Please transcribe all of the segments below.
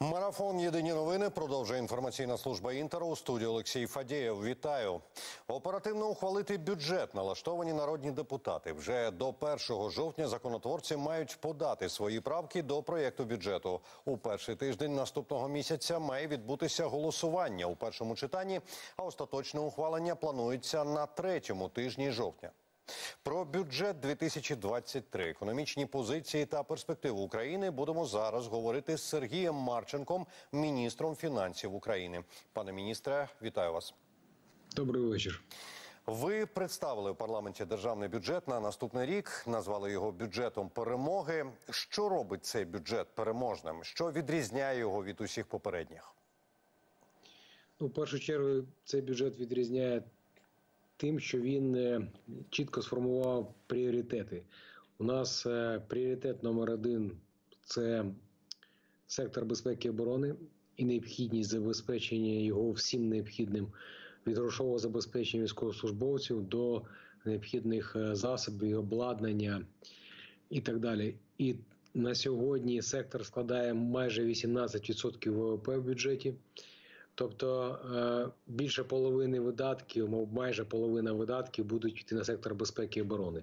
Марафон Єдині новини продовжує інформаційна служба інтеру у студії Олексій Фадєєв. Вітаю. Оперативно ухвалити бюджет налаштовані народні депутати. Вже до 1 жовтня законотворці мають подати свої правки до проєкту бюджету. У перший тиждень наступного місяця має відбутися голосування у першому читанні, а остаточне ухвалення планується на третьому тижні жовтня. Про бюджет 2023, економічні позиції та перспективи України будемо зараз говорити з Сергієм Марченком, міністром фінансів України. Пане міністре, вітаю вас. Добрий вечір. Ви представили в парламенті державний бюджет на наступний рік. Назвали його бюджетом перемоги. Що робить цей бюджет переможним? Що відрізняє його від усіх попередніх? Ну, в першу чергу, цей бюджет відрізняє тим, що він е, чітко сформував пріоритети. У нас е, пріоритет номер один це сектор безпеки і оборони і необхідність забезпечення його всім необхідним від грошового забезпечення військовослужбовців до необхідних е, засобів, обладнання і так далі. І на сьогодні сектор складає майже 18% ВВП в бюджеті. Тобто е, більше половини видатків, мов майже половина видатків будуть йти на сектор безпеки і оборони.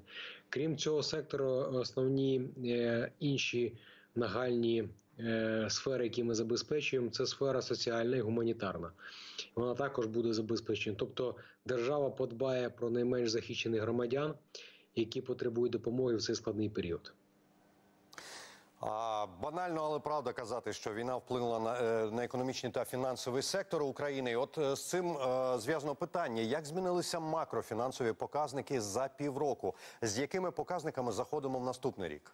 Крім цього сектору, основні е, інші нагальні е, сфери, які ми забезпечуємо, це сфера соціальна і гуманітарна. Вона також буде забезпечена. Тобто, держава подбає про найменш захищених громадян, які потребують допомоги в цей складний період. Банально, але правда казати, що війна вплинула на, е, на економічний та фінансовий сектор України. От е, з цим е, зв'язано питання: як змінилися макрофінансові показники за півроку? З якими показниками заходимо в наступний рік?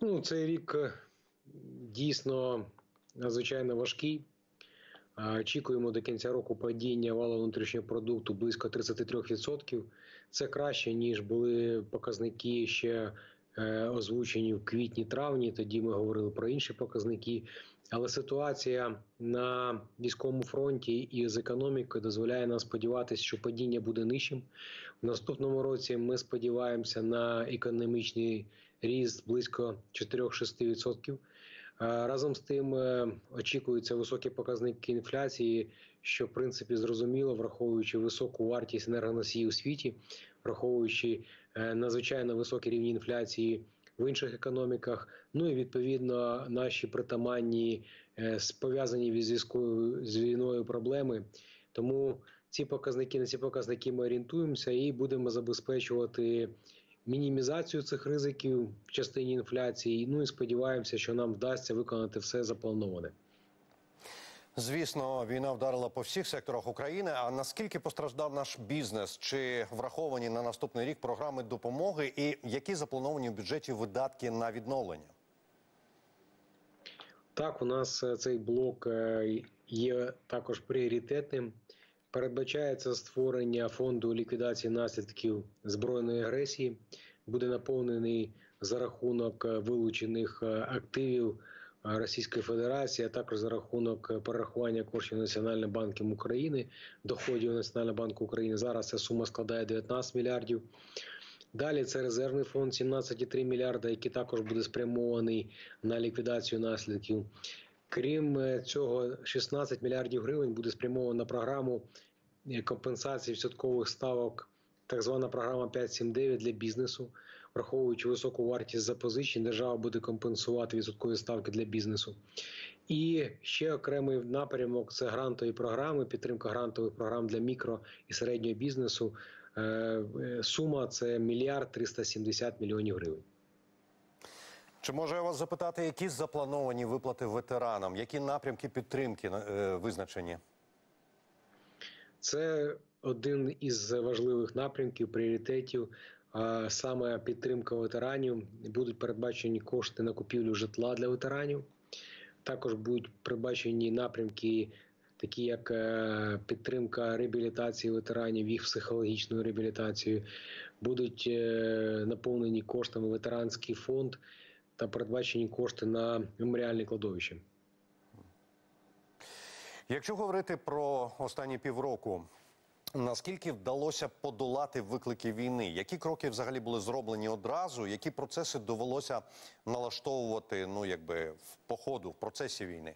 Ну, цей рік е, дійсно надзвичайно важкий. Очікуємо до кінця року падіння валового внутрішнього продукту близько 33%. Це краще ніж були показники ще озвучені в квітні-травні. Тоді ми говорили про інші показники. Але ситуація на військовому фронті і з економікою дозволяє нам сподіватися, що падіння буде нижчим. В наступному році ми сподіваємося на економічний ріст близько 4-6%. Е, Разом з тим е, очікуються високі показники інфляції, що в принципі зрозуміло, враховуючи високу вартість енергоносіїв у світі, враховуючи е, надзвичайно високі рівні інфляції в інших економіках. Ну і відповідно наші притаманні е, пов'язані зв'язку з війною проблеми. Тому ці показники на ці показники ми орієнтуємося і будемо забезпечувати мінімізацію цих ризиків в частині інфляції. Ну і сподіваємося, що нам вдасться виконати все заплановане. Звісно, війна вдарила по всіх секторах України. А наскільки постраждав наш бізнес? Чи враховані на наступний рік програми допомоги, і які заплановані в бюджеті видатки на відновлення? Так, у нас е, цей блок е, є також пріоритетним. Передбачається створення фонду ліквідації наслідків збройної агресії, буде наповнений за рахунок е, вилучених активів Російської Федерації, а також за рахунок перерахування коштів Національним банком України, доходів Національного банку України. Зараз ця сума складає 19 мільярдів. Далі це резервний фонд 17,3 мільярда, який також буде спрямований на ліквідацію наслідків. Крім е, цього, 16 мільярдів гривень буде спрямовано на програму е, компенсації відсоткових ставок, так звана програма 5.7.9 для бізнесу. Враховуючи високу вартість запозичень, держава буде компенсувати відсоткові ставки для бізнесу. І ще окремий напрямок це грантові програми, підтримка грантових програм для мікро і середнього бізнесу. Сума це мільярд 370 мільйонів гривень. Чи можу я вас запитати, які заплановані виплати ветеранам? Які напрямки підтримки е, визначені? Це один із важливих напрямків, пріоритетів. Саме підтримка ветеранів будуть передбачені кошти на купівлю житла для ветеранів. Також будуть передбачені напрямки, такі як е, підтримка реабілітації ветеранів, їх психологічною реабілітацією, будуть е, наповнені коштами ветеранський фонд та передбачені кошти на меморіальне кладовище. Якщо говорити про останні півроку, Наскільки вдалося подолати виклики війни? Які кроки взагалі були зроблені одразу? Які процеси довелося налаштовувати ну, якби, в походу, в процесі війни?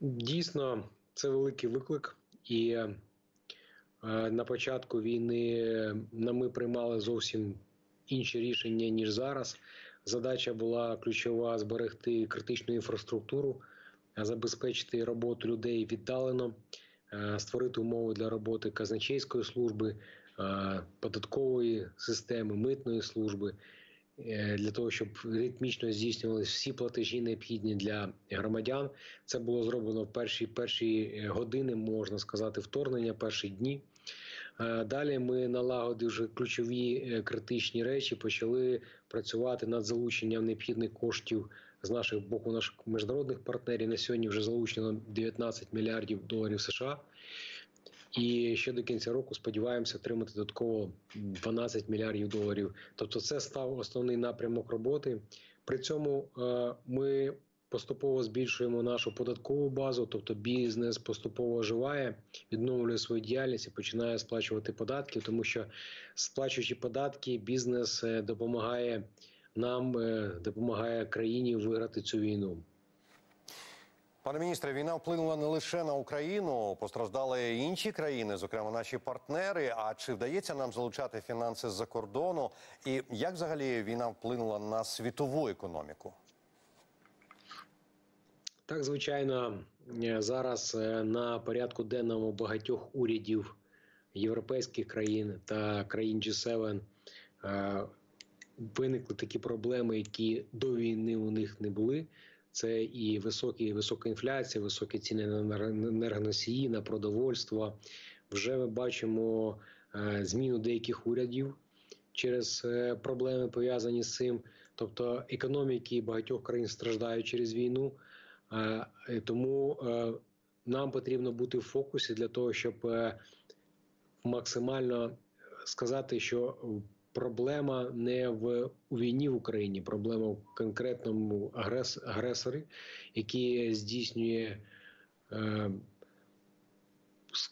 Дійсно, це великий виклик, і е, на початку війни ми приймали зовсім інші рішення ніж зараз. Задача була ключова зберегти критичну інфраструктуру, забезпечити роботу людей віддалено, е, створити умови для роботи казначейської служби, е, податкової системи, митної служби. е, Для того щоб ритмічно здійснювалися всі платежі необхідні для громадян, це було зроблено в перші перші е, години, можна сказати, вторгнення, перші дні. Е, Далі ми налагодивши ключові е, критичні речі, почали працювати над залученням необхідних коштів з наших боку, наших міжнародних партнерів. На сьогодні вже залучено 19 мільярдів доларів США. І ще до кінця року сподіваємося отримати додатково 12 мільярдів доларів. Тобто, це став основний напрямок роботи. При цьому е, ми поступово збільшуємо нашу податкову базу, тобто бізнес поступово оживає, відновлює свою діяльність і починає сплачувати податки, тому що сплачуючи податки, бізнес е, допомагає нам, е, допомагає країні виграти цю війну. Пане міністре, війна вплинула не лише на Україну, постраждали інші країни, зокрема наші партнери. А чи вдається нам залучати фінанси з-за кордону? І як взагалі війна вплинула на світову економіку? Так, звичайно, е, зараз е, на порядку денному багатьох урядів європейських країн та країн G7 е, виникли такі проблеми, які до війни у них не були. Це і високі, висока інфляція, високі ціни на енергоносії, на продовольство. Вже ми бачимо е, зміну деяких урядів через е, проблеми пов'язані з цим. Тобто економіки багатьох країн страждають через війну. Е, Тому нам потрібно бути в фокусі для того, щоб максимально сказати, що проблема не в у війні в Україні, проблема в конкретному агрес, агресорі, який здійснює е,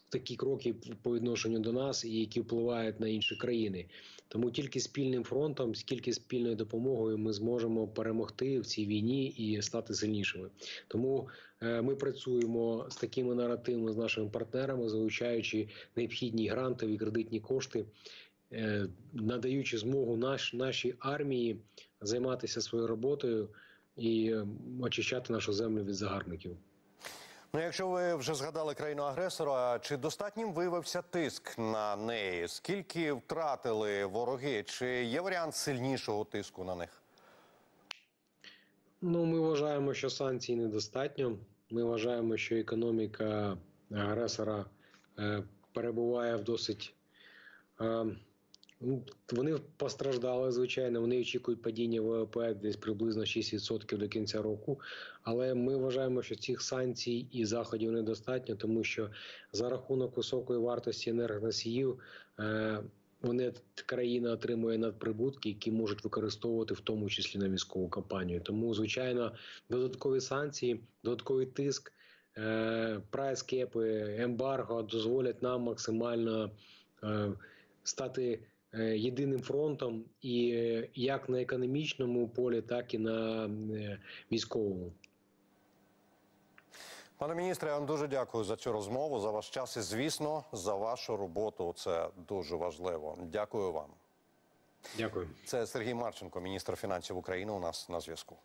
такі кроки по відношенню до нас і які впливають на інші країни. Тому тільки спільним фронтом, тільки спільною допомогою ми зможемо перемогти в цій війні і стати сильнішими. Тому е, ми працюємо з такими наративами з нашими партнерами, залучаючи необхідні грантові кредитні кошти, надаючи змогу наш, нашій армії займатися своєю роботою і е, очищати нашу землю від загарбників. Ну, якщо ви вже згадали країну агресора, чи достатнім виявився тиск на неї? Скільки втратили вороги? Чи є варіант сильнішого тиску на них? Ну, ми вважаємо, що санкцій недостатньо. Ми вважаємо, що економіка агресора е, перебуває в досить. Е, вони постраждали, звичайно. Вони очікують падіння ВВП десь приблизно 6% до кінця року. Але ми вважаємо, що цих санкцій і заходів недостатньо, тому що за рахунок високої вартості енергоносіїв. Е, вони країна отримує надприбутки, які можуть використовувати в тому числі на військову кампанію. Тому, звичайно, додаткові санкції, додатковий тиск, е, прайс-кепи, ембарго дозволять нам максимально е, стати єдиним фронтом, і е, як на економічному полі, так і на е, військовому. Пане міністре, я вам дуже дякую за цю розмову, за ваш час і, звісно, за вашу роботу. Це дуже важливо. Дякую вам. Дякую. Це Сергій Марченко, міністр фінансів України. У нас на зв'язку.